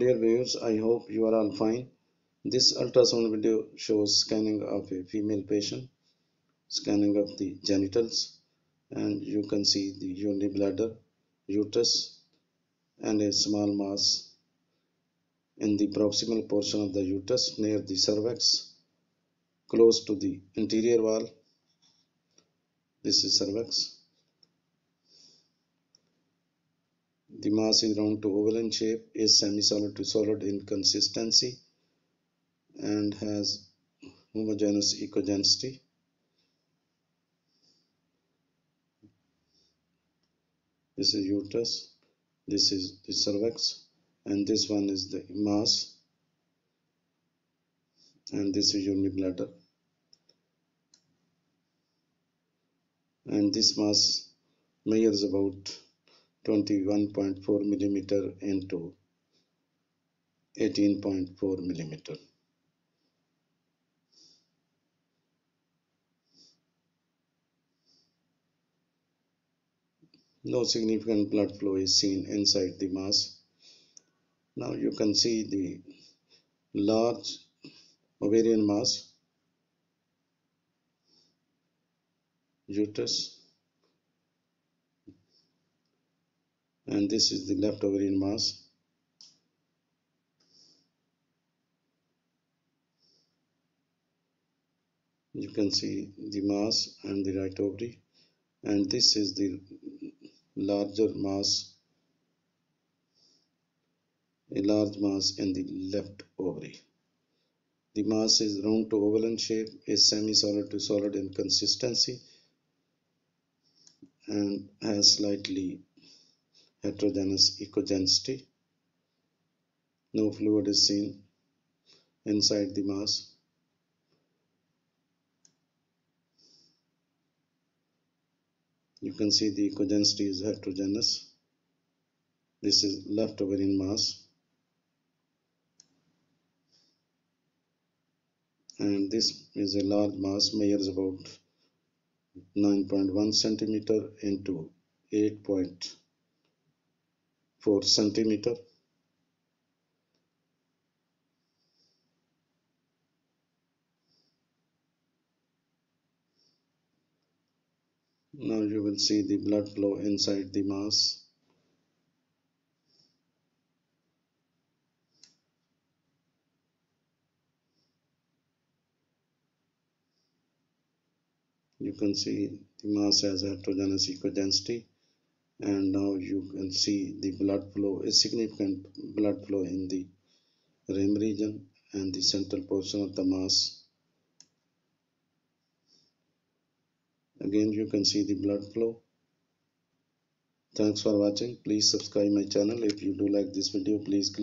Dear viewers, I hope you are all fine. This ultrasound video shows scanning of a female patient, scanning of the genitals, and you can see the urinary bladder, uterus, and a small mass in the proximal portion of the uterus near the cervix, close to the anterior wall. This is cervix. The mass is round to oval in shape, is semi-solid to solid in consistency, and has homogeneous echogenicity. This is uterus, this is the cervix, and this one is the mass, and this is urinary bladder. And this mass measures about 21.4 millimeter into 18.4 millimeter. No significant blood flow is seen inside the mass. Now you can see the large ovarian mass, uterus, and this is the left ovarian mass. You can see the mass and the right ovary. And this is the larger mass a large mass in the left ovary. The mass is round to oval in shape is semi-solid to solid in consistency and has slightly heterogeneous echogenicity. No fluid is seen inside the mass. You can see the echogenicity is heterogeneous. This is left in mass. And this is a large mass, measures about 9.1 centimeter into 8. 4 centimeter now you will see the blood flow inside the mass. You can see the mass has heterogeneous echogenicity and now you can see the blood flow a significant blood flow in the rim region and the central portion of the mass. Again you can see the blood flow. Thanks for watching. Please subscribe my channel. If you do like this video please click